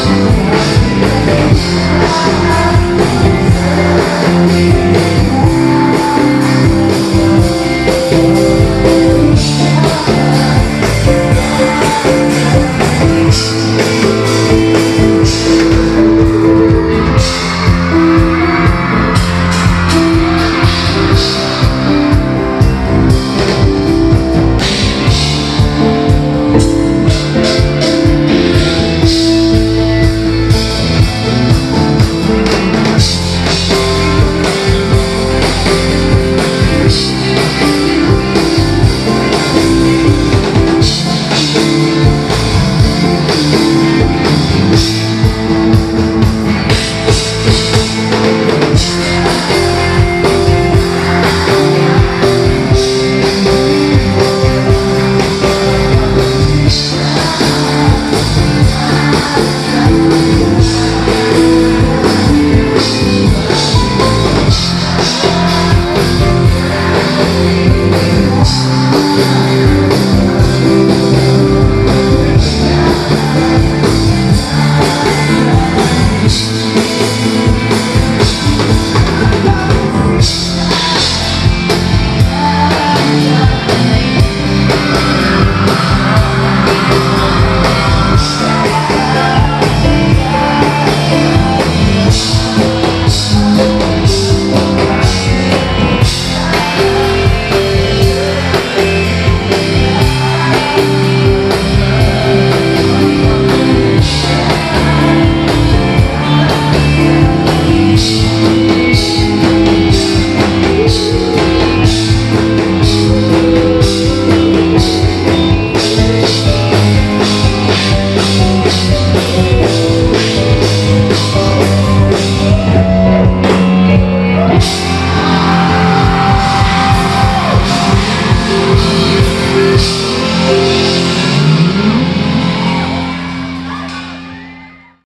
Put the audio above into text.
Christ.